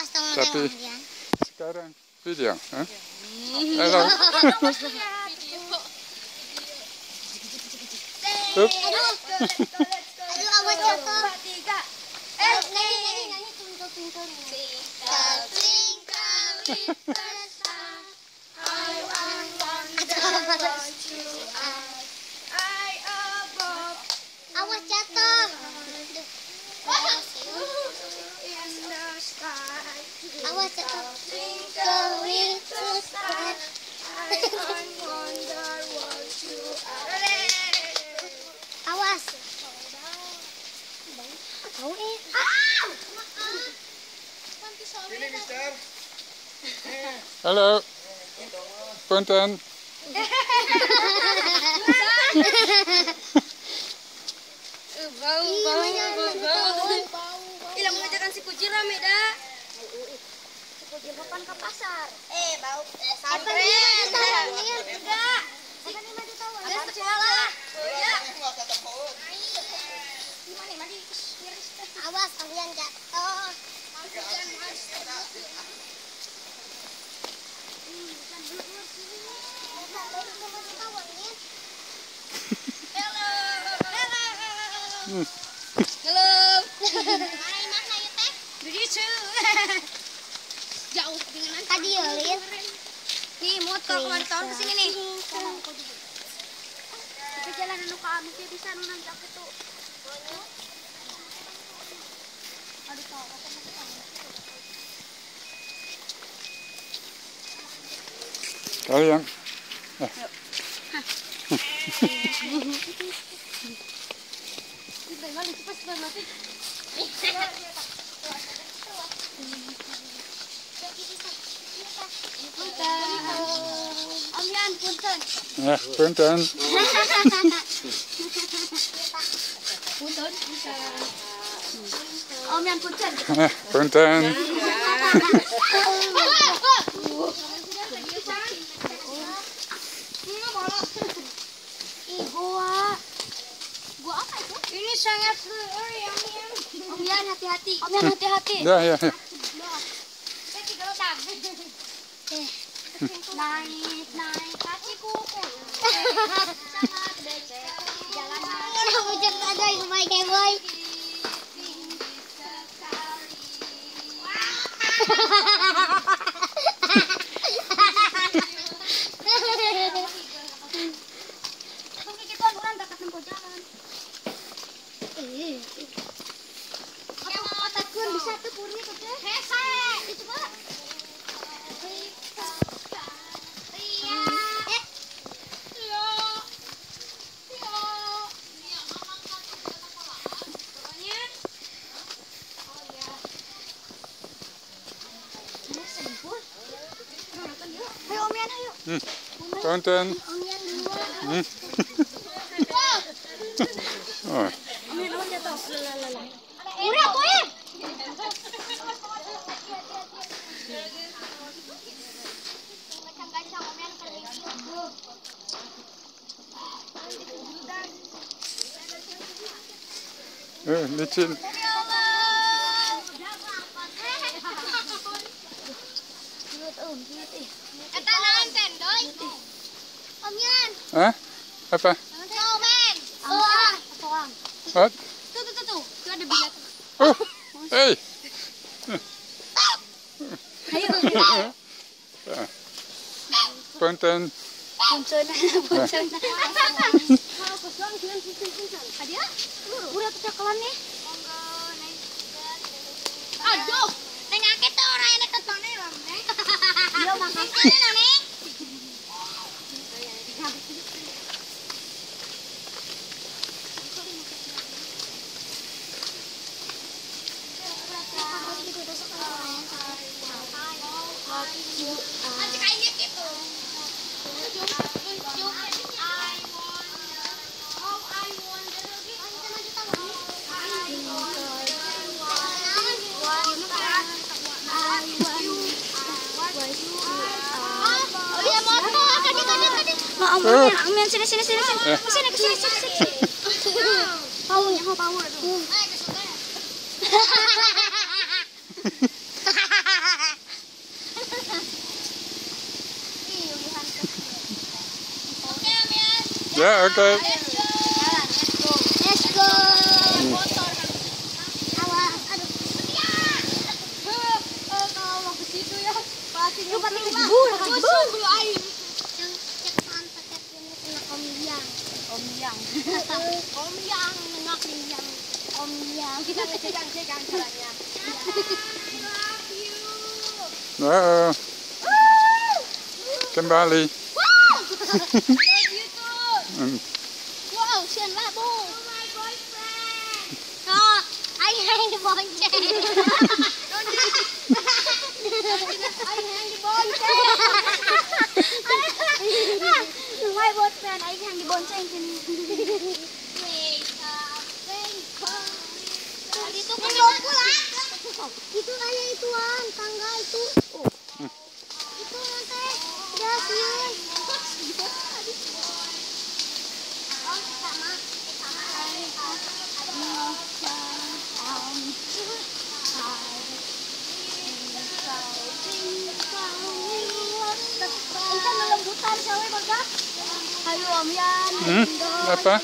Tapi-. Sekarang video. Hah? Halo. Hup. Aduh, awas jatuh. Awas eh. Ah! Sini, Mister. Halo. Punten. Bau, bau, bau, bau. Ilang mengajarkan si kucing rame dah. Kucing papan ke pasar. Eh, bau. Eh, Apa santren. dia? Enggak. Apa nih maju tahu? Ada sekolah. Ya. Awas kalian jatuh. Hmm. Nih, motor kemarin tahun ke sini nih. Kita jalan anu ke Amis ya bisa nanti aku tuh. Aduh tahu apa Kalian. Om Yan, punten. Ya, punten. Om Yan, punten. Eh, punten. Ih, gua. Gua apa itu? Ini sangat seru ya, Mian. Om Yan, hati-hati. Om Yan, hati-hati. Ya, ya, ya. Naik, naik kaki kuku. Sangat becek. Jalan Kamu jangan ada yang main boy. Atau otakku bisa tuh purni tuh. Hese, coba. Iya. Eh. Iya. Iya. Pokoknya. Oh ya. Ini sempur. Ayo Om Yan, ayo. Hmm. Punten. Om Yan duluan. Hmm. Oh, Udah, poin. eh, licin. Hah? Apa? snowman. Oh, soang. What? Tuh, tuh, tuh, tuh. Tuh ada bilat. Oh, hey. Punten. Punten, punten. Ada? Udah kecakalan nih. Oh iya. Nah, Om, Oh. Om Yan, sini, sini, sini, sini. Eh. Sini, sini, sini, sini. Power, power. Eh, kesukaan. Ya, oke. Let's go. Awas, aduh. Kalau ke situ ya, pasti Lu pakai bul, Busuk lu air. Cek pantat cek ini kena om yang. Om Yang. Om yang. Om. Kita caranya. Kembali. Hmm. Wow, sian lah bu. Oh, ay ay di bonceng. Ay ay di bonceng. My boyfriend, ay ay di bonceng sini. Itu kan pulang. Itu nanya ituan, tangga itu. Itu Hayu om yan. Hmm, apa?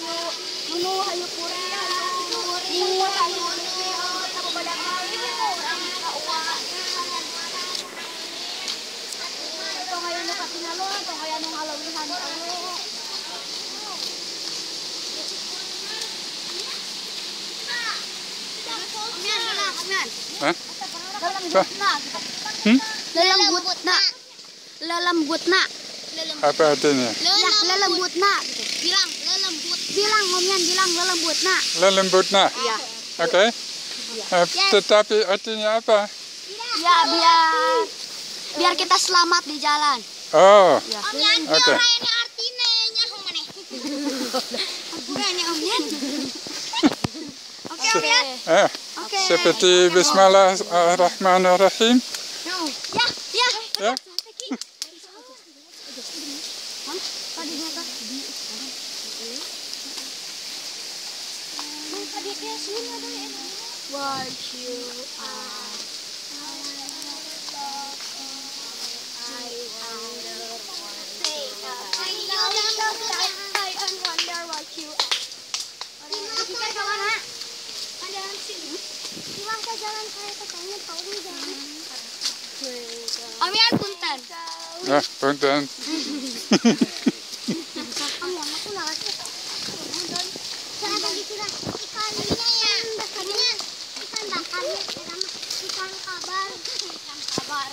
Munu hayu puri hayu puri hayu. Hah? Na. Hmm? Lalambot na. Lalambot na. Apa artinya? Ya, lalambot na. Bilang, lalambot. Bilang, omyan, bilang lalambot na. Lelembut nah. Iya. Oke. Eh, tetapi artinya apa? Ya, biar biar kita selamat di jalan. Oh, Omyan, oke. ini artinya nyaho maneh. Kurangnya omyan. Oke, omyan. Eh, Oke. seperti Bismillahirrahmanirrahim. Ya, ya. Ya. What you are. I am wonder what you are. Kita ke mana? Jalan sini. Iwan ke jalan saya katanya tahu nih jalan. Om Yan punten. Ah, punten. kabar. Ikan kabar.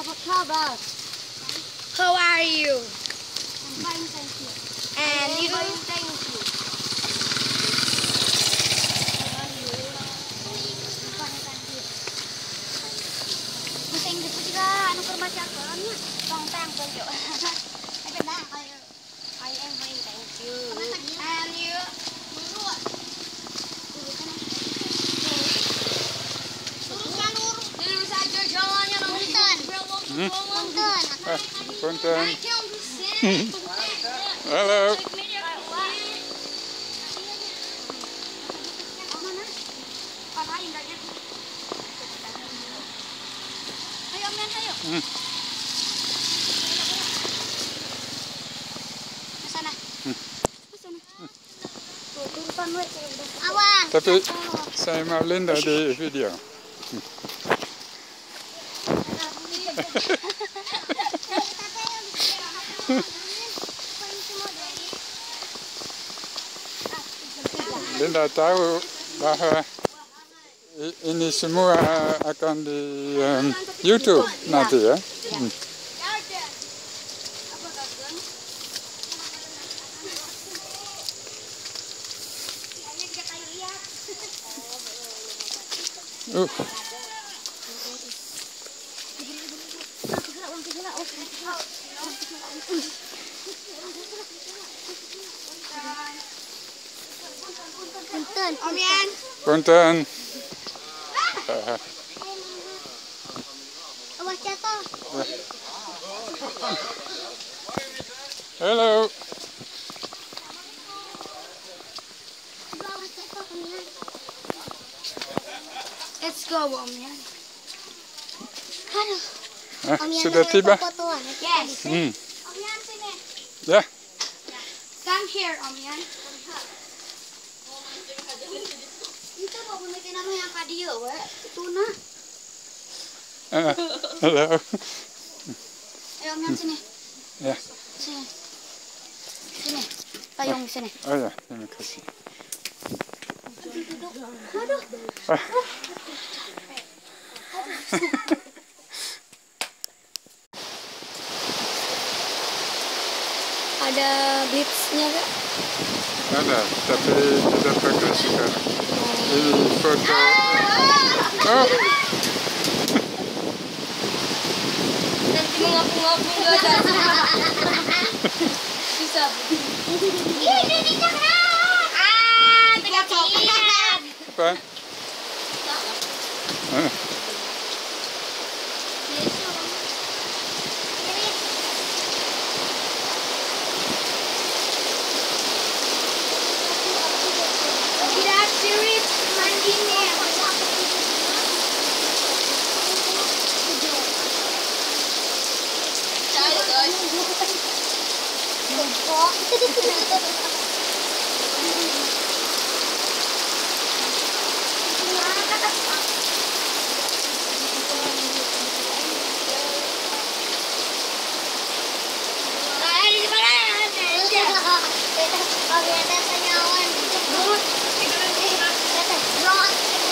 Apa kabar? How are you? I'm fine, thank you. And you? Fine, thank you. Bahasa Inggris itu juga anu perbaca akalnya. Bang tang. Eh beda kayak I am fine, thank you. sana. Tuh, turutan we. Awas. Tapi saya mau Linda di video. Linda tahu bahwa i- ini semua akan di um, YouTube nanti ya. Yan. punten. Ah, Awas jatuh. Halo. Awas jatuh, Om Yan. Let's go, Om Yan. Aduh. Ah, Om Yan sudah tiba. Yes. Hmm. Om Yan sini. Ya. Come here, Om Yan. Itu kok punya nama yang kadio, we. Tuna. Halo. Ayo Om Yan sini. Ya. Sini. Sini. Payung sini. Oh ya, terima kasih. Aduh. Ah. Ada blipsnya gak? Ada, tapi tidak pakai sekarang. Ini foto. Oh, Nanti mengapu-ngapu nggak ada. Bisa. Iya, ini di Ah, tegak apa? Eh, Ternyata senyawan Terus Terus Terus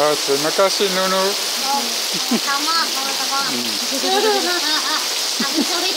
oh, terima kasih Nunu. Oh, sama, sama-sama. Aku sorry